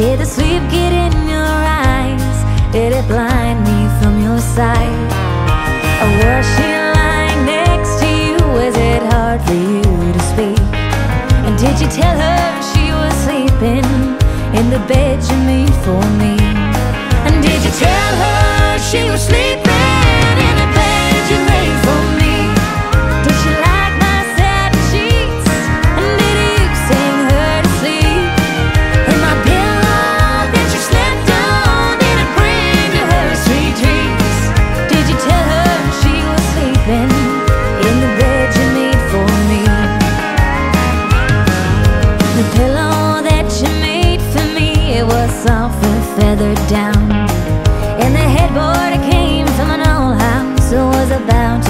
Did the sleep get in your eyes? Did it blind me from your sight? Or was she lying next to you? Was it hard for you to speak? And did you tell her she was sleeping in the bed you made for me? And did you tell her? down. And the headboard came from an old house that was about